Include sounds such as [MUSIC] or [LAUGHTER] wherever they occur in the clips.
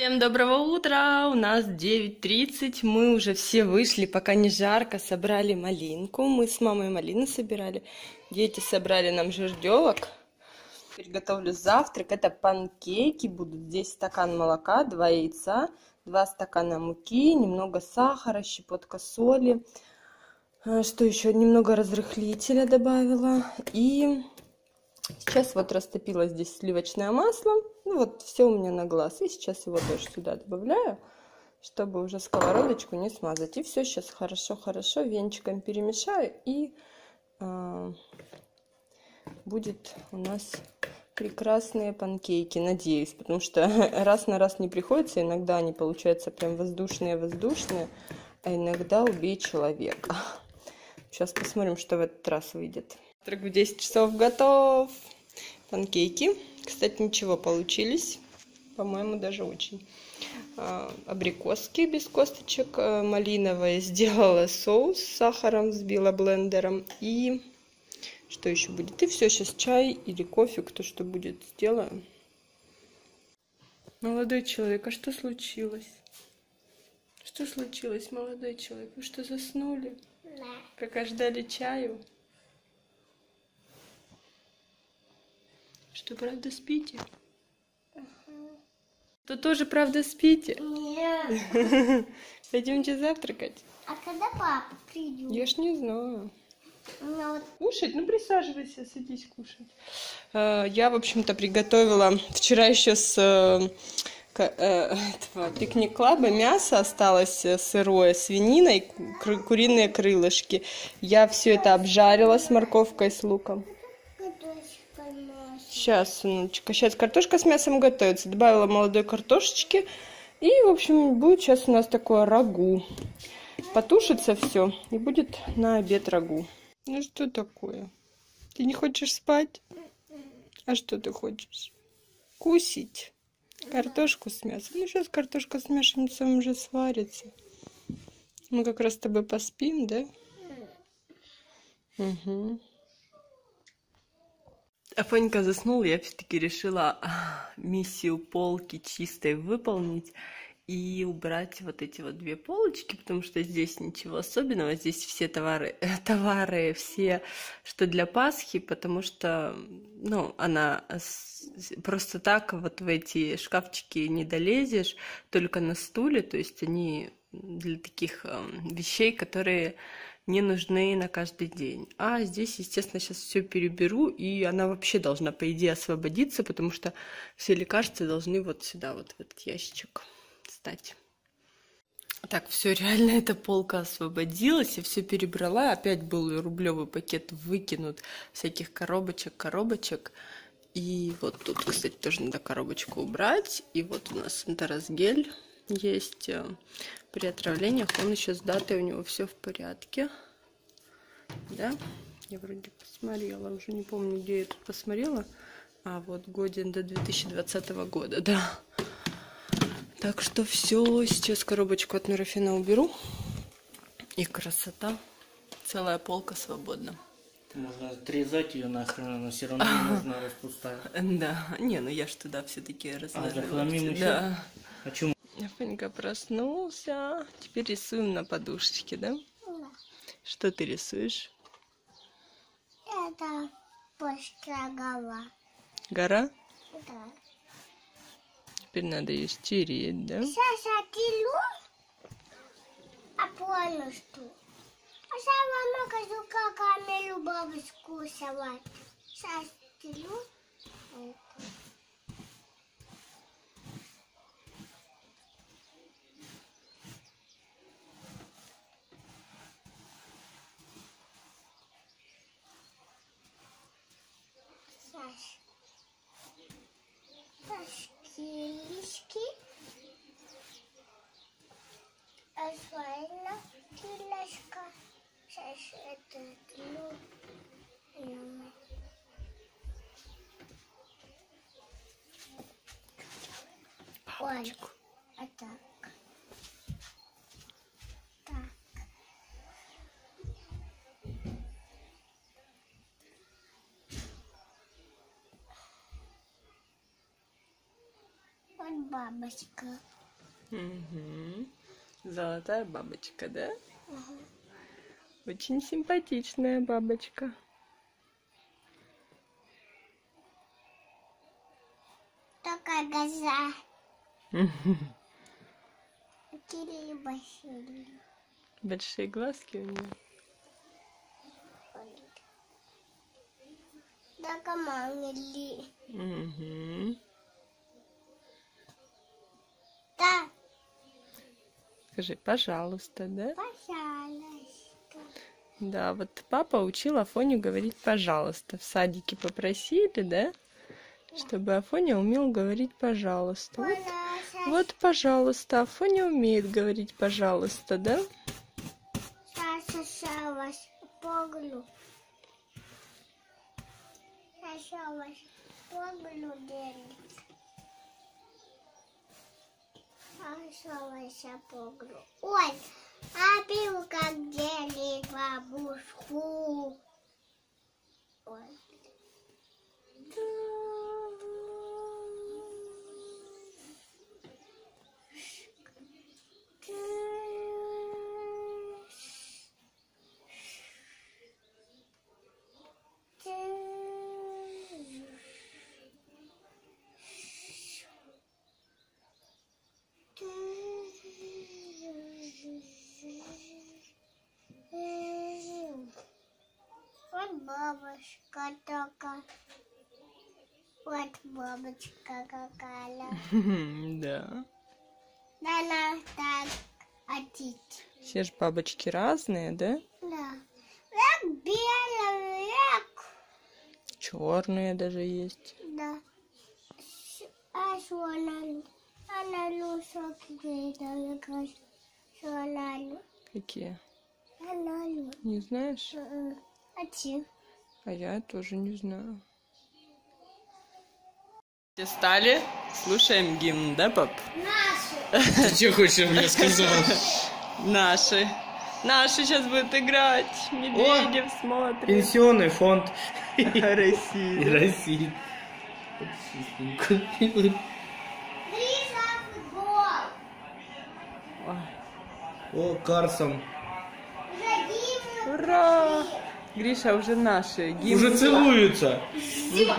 Всем доброго утра! У нас 9.30, мы уже все вышли, пока не жарко, собрали малинку. Мы с мамой малины собирали, дети собрали нам жердевок. Теперь готовлю завтрак, это панкейки будут. Здесь стакан молока, два яйца, два стакана муки, немного сахара, щепотка соли. А, что еще? Немного разрыхлителя добавила. И сейчас вот растопила здесь сливочное масло. Ну вот все у меня на глаз. И сейчас его тоже сюда добавляю, чтобы уже сковородочку не смазать. И все сейчас хорошо-хорошо венчиком перемешаю. И э, будет у нас прекрасные панкейки, надеюсь. Потому что [LAUGHS] раз на раз не приходится. Иногда они получаются прям воздушные-воздушные. А иногда убей человека. [LAUGHS] Сейчас посмотрим, что в этот раз выйдет. Трек в 10 часов готов. Панкейки. Кстати, ничего получились. По-моему, даже очень. А, абрикоски без косточек. А, малиновые [LAUGHS] сделала соус с сахаром, взбила блендером. И что еще будет? И все, сейчас чай или кофе, кто что будет, сделаю. Молодой человек, а что случилось? Что случилось, молодой человек? Вы что, заснули? Да. Пока ждали чаю? Что, правда спите? Угу. То тоже правда спите? Нет. [LAUGHS] Пойдемте завтракать. А когда папа придет? Я ж не знаю. Ну, вот. Кушать? Ну, присаживайся, садись кушать. А, я, в общем-то, приготовила вчера еще с э, э, этого пикник клаба мясо осталось э, сырое, свинина и куриные крылышки. Я все это обжарила с морковкой, с луком. Сейчас, сыночка, сейчас картошка с мясом готовится. Добавила молодой картошечки. И, в общем, будет сейчас у нас такое рагу. Потушится все, и будет на обед рагу. Ну что такое? Ты не хочешь спать? А что ты хочешь? Кусить? Картошку с мясом. Ну, сейчас картошка с мясом уже сварится. Мы как раз с тобой поспим, да? Угу. Афонька заснул, я все-таки решила а, миссию полки чистой выполнить и убрать вот эти вот две полочки, потому что здесь ничего особенного, здесь все товары, [LAUGHS] товары все, что для Пасхи, потому что, ну, она просто так вот в эти шкафчики не долезешь, только на стуле, то есть они для таких вещей, которые не нужны на каждый день. А здесь, естественно, сейчас все переберу, и она вообще должна, по идее, освободиться, потому что все лекарства должны вот сюда, вот в этот ящичек встать. Так, все, реально эта полка освободилась, я все перебрала. Опять был рублевый пакет выкинут всяких коробочек, коробочек. И вот тут, кстати, тоже надо коробочку убрать. И вот у нас энтеросгель есть э, при отравлениях. Он еще с датой, у него все в порядке. Да, я вроде посмотрела, уже не помню, где я тут посмотрела. А, вот годен до 2020 года, да. Так что все, сейчас коробочку от Мерафина уберу. И красота. Целая полка свободна. Можно отрезать ее нахрен, она все равно не нужна распустая. Да, не, ну я ж туда все-таки разложила. А, захламим еще? Да. Почему? Афонька проснулся. Теперь рисуем на подушечке, да? Да. Что ты рисуешь? Это плоская гора. Гора? Да. Теперь надо ее стереть, да? Сейчас отделю, а понял, что. А сама покажу, как Амелю бабушку рисовать. Сейчас отделю. Это. Сейчас. Ташкилишки. Асфальна килешка. Сейчас это ну, ну. Ой, а так. Так. Вот бабочка. Мгм. Золотая бабочка, да? Очень симпатичная бабочка. Такая глаза. Такие [LAUGHS] большие. Большие глазки у нее. Такая маленькая. Мгм. Скажи, пожалуйста, да? пожалуйста. Да, вот папа учил Афоню говорить «пожалуйста». В садике попросили, да? Чтобы Афоня умел говорить «пожалуйста». Вот, Пожалуйста. вот, пожалуйста, Афоня умеет говорить «пожалуйста», да? Саша, Делит. Саша, поглю. Ой, а как делит бабушку. Ой. Бабушка такая. Вот бабочка какая. [LAUGHS] Да. Она так одеть. Все же бабочки разные, да? Да. Как белый, как. Черные даже есть. Да. А лю- Какие? Не знаешь? М-м. А че? А я тоже не знаю. Все стали? Слушаем гимн, да, пап? Наши. [LAUGHS] Ты что хочешь, я сказал? Наши. Наши сейчас будут играть. Медведев смотрит. Пенсионный фонд [LAUGHS] Россия. России. Футбол. О, Карсон. Ура! Гриша, уже наши. Гимн. Уже целуются. Э!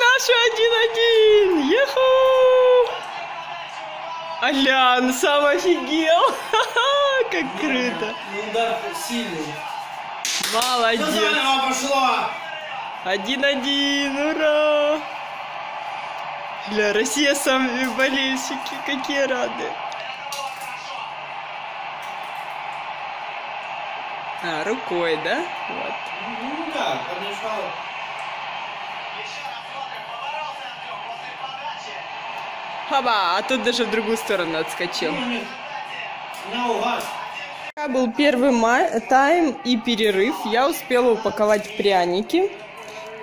Наши один-один! Еху! Алян сам офигел! [LAUGHS] Как круто! Ну, Удар сильный. Молодец! пошло! Один-один! Ура! Для Россия сами болельщики, какие рады! А, рукой, да? Вот. Ну да, подачи. Хаба, а тут даже в другую сторону отскочил. Наугад. Был первый тайм и перерыв, я успела упаковать пряники.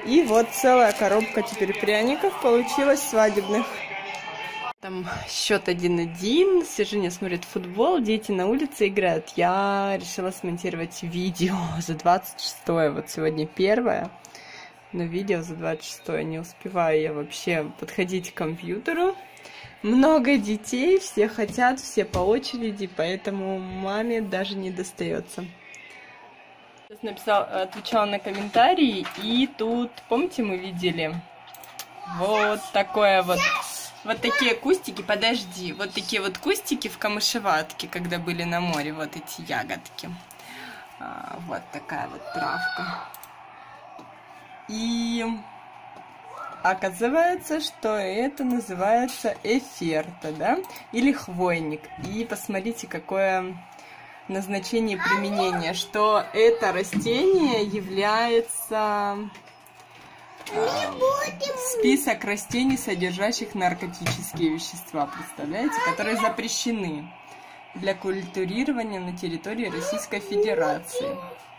И вот целая коробка теперь пряников получилась свадебных. Там счет 1-1, Сержиня смотрит футбол, дети на улице играют. Я решила смонтировать видео [LAUGHS] за 26 вот сегодня первое. Но видео за 26 не успеваю я вообще подходить к компьютеру. Много детей, все хотят, все по очереди, поэтому маме даже не достается. Сейчас написал, отвечала на комментарии, и тут, помните, мы видели вот такое вот, вот такие кустики, подожди, вот такие вот кустики в камышеватке, когда были на море, вот эти ягодки. А, вот такая вот травка. И оказывается, что это называется эферта, да, или хвойник. И посмотрите, какое назначение применения, что это растение является список растений, содержащих наркотические вещества, представляете, которые запрещены для культурирования на территории Российской Федерации.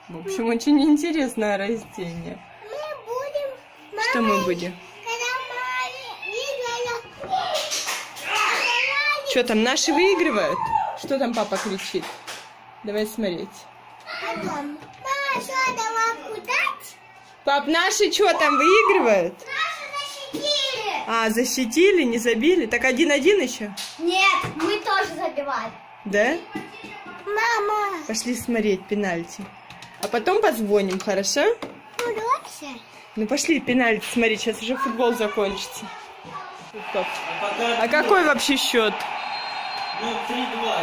В общем, очень интересное растение. Что мы будем? Когда мама видела... Что там, наши выигрывают? Что там папа кричит? Давай смотреть. Потом. Мама, что, давай кудать? Пап, наши что там выигрывают? Наши защитили. А, защитили, не забили? Так один-один еще? Нет, мы тоже забивали. Да? Мама. Пошли смотреть пенальти. А потом позвоним, хорошо? Удался? Ну пошли пенальти смотреть, сейчас уже футбол закончится. А. А какой вообще счет? Ну, 3-2.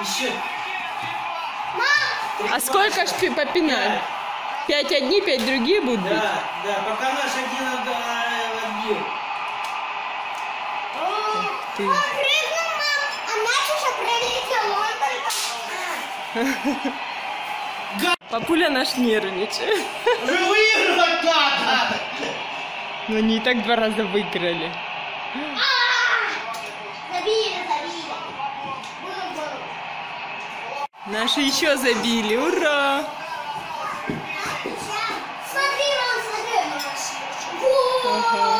Еще. А сколько ж пи- по? Пять одни, пять другие будут бить? Да, да, пока наш один от- отбил. Ты. Он прыгнул, а наш уже прилетел. Он только... [LAUGHS] Папуля наш нервничает. Уже выигрывать надо! Но они и так два раза выиграли. Забили, забили. Было, было. Наши еще забили, ура! Смотри, мам, смотри. Будет.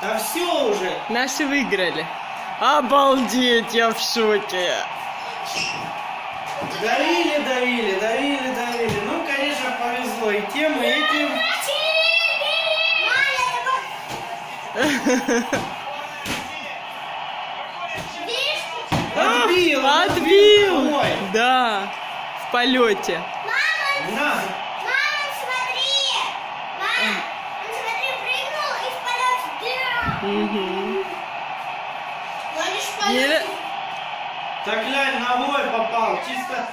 Да все уже. Наши выиграли. Обалдеть, я в шоке. Давили, давили, давили, давили. Ну, конечно, повезло и тем, и этим. Отбил! Отбил! Ой, Да, в полете. на. Мама, смотри! Мама, смотри, прыгнул и в полет. Мгм. Он лишь в Не- полете. Так глянь, ногой попал. Чисто.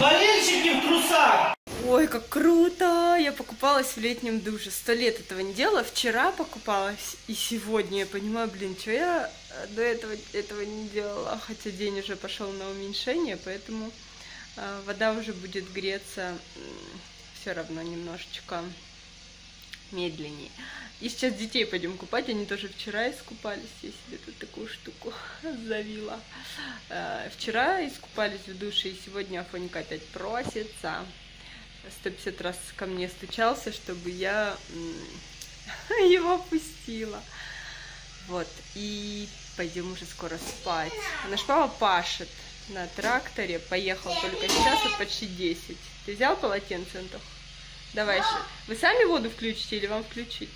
Болельщики в трусах. Ой, как круто! Я покупалась в летнем душе. Сто лет этого не делала. Вчера покупалась, и сегодня я понимаю, блин, что я до этого этого не делала. Хотя день уже пошел на уменьшение, поэтому вода уже будет греться все равно немножечко медленнее. И сейчас детей пойдем купать, они тоже вчера искупались. Я себе тут такую штуку [LAUGHS] завила. Э, Вчера искупались в душе, и сегодня Афонька опять просится. 150 раз ко мне стучался, чтобы я [LAUGHS] его пустила. Вот, и пойдем уже скоро спать. А Наш папа пашет на тракторе, поехал только сейчас, вот почти 10. Ты взял полотенце, Антох? Давай еще. Вы сами воду включите или вам включить?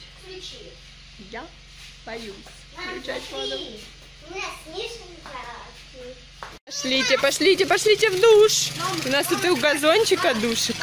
Я боюсь включать воду. Пошлите, пошлите, пошлите в душ. У нас тут у газончика душик.